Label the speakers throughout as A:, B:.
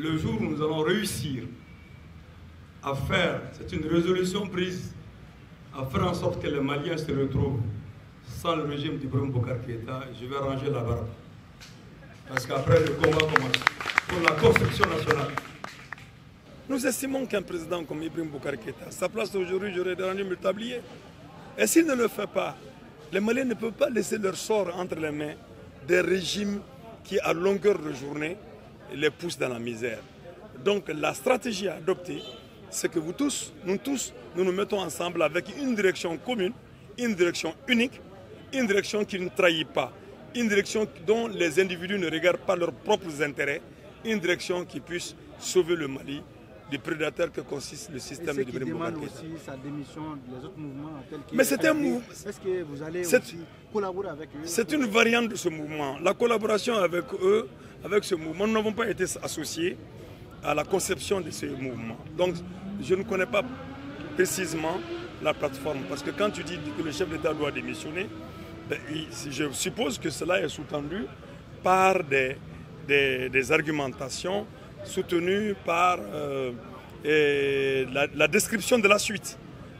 A: le jour où nous allons réussir à faire, c'est une résolution prise, à faire en sorte que les Maliens se retrouvent sans le régime d'Ibrahim Bokar je vais ranger la barbe. Parce qu'après, le combat commence pour la construction nationale. Nous estimons qu'un président comme Ibrahim Bokar sa place aujourd'hui, j'aurais dérangé le tablier. Et s'il ne le fait pas, les Maliens ne peuvent pas laisser leur sort entre les mains des régimes qui, à longueur de journée, les poussent dans la misère. Donc la stratégie à adopter, c'est que vous tous, nous tous, nous nous mettons ensemble avec une direction commune, une direction unique, une direction qui ne trahit pas, une direction dont les individus ne regardent pas leurs propres intérêts, une direction qui puisse sauver le Mali des prédateurs que consiste le système
B: de
A: Ibrahim
B: aussi sa démission des autres mouvements tels
A: Mais c'est un mouvement.
B: Est-ce que vous allez aussi collaborer avec eux
A: C'est une variante de ce mouvement. La collaboration avec eux, avec ce mouvement, nous n'avons pas été associés à la conception de ce mouvement. Donc, je ne connais pas précisément la plateforme. Parce que quand tu dis que le chef d'État doit démissionner, ben, je suppose que cela est sous-tendu par des, des, argumentations soutenues par euh, la, la, description de la suite.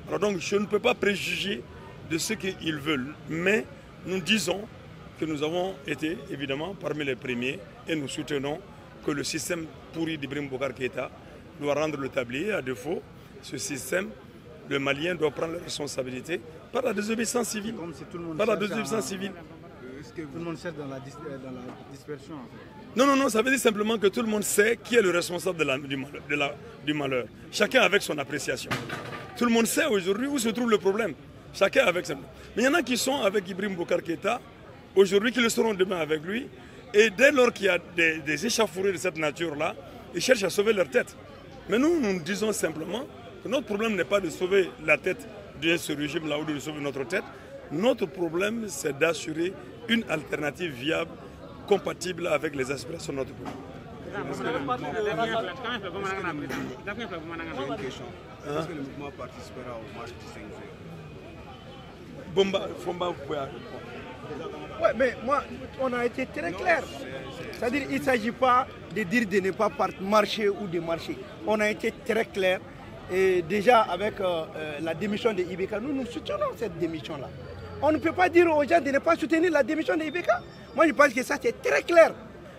A: Alors donc, je ne peux pas préjuger de ce qu'ils veulent. Mais nous disons que nous avons été évidemment parmi les premiers et nous soutenons que le système pourri d'Ibrahim Keïta doit rendre le tablier. À défaut, ce système, le Malien doit prendre la responsabilité par la désobéissance civile. par la désobéissance civile.
B: Que tout le monde cherche dans la, la dispersion
A: Non, non, non, ça veut dire simplement que tout le monde sait qui est le responsable du, malheur. Chacun avec son appréciation. Tout le monde sait aujourd'hui où se trouve le problème. Chacun avec son. Mais il y en a qui sont avec Ibrahim Bokar Keïta aujourd'hui, qui le seront demain avec lui. Et dès lors qu'il y a des, des échauffourées de cette nature-là, ils cherchent à sauver leur tête. Mais nous, nous disons simplement que notre problème n'est pas de sauver la tête de ce régime-là ou de sauver notre tête. Notre problème, c'est d'assurer une alternative viable, compatible avec les aspirations de notre pays.
C: Est-ce que le mouvement participera au marche du 5
A: Bomba,
B: oui, mais moi, on a été très clair. C'est-à-dire qu'il ne s'agit pas de dire de ne pas marcher ou de marcher. On a été très clair. Et déjà, avec euh, euh, la démission de Ibeka, nous nous soutenons cette démission-là. On ne peut pas dire aux gens de ne pas soutenir la démission de Ibeka. Moi, je pense que ça, c'est très clair.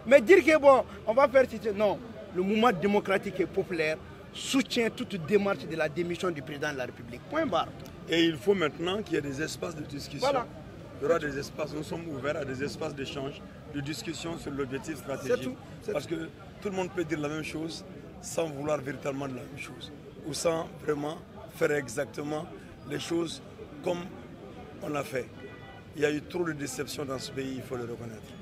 B: Mais dire que, bon, on va faire... Non, le mouvement démocratique et populaire soutient toute démarche de la démission du président de la République. Point barre.
A: Et il faut maintenant qu'il y ait des espaces de discussion. Voilà il y aura des espaces, nous sommes ouverts à des espaces d'échange, de discussion sur l'objectif stratégique. Parce que tout le monde peut dire la même chose sans vouloir véritablement de la même chose. Ou sans vraiment faire exactement les choses comme on l'a fait. Il y a eu trop de déceptions dans ce pays, il faut le reconnaître.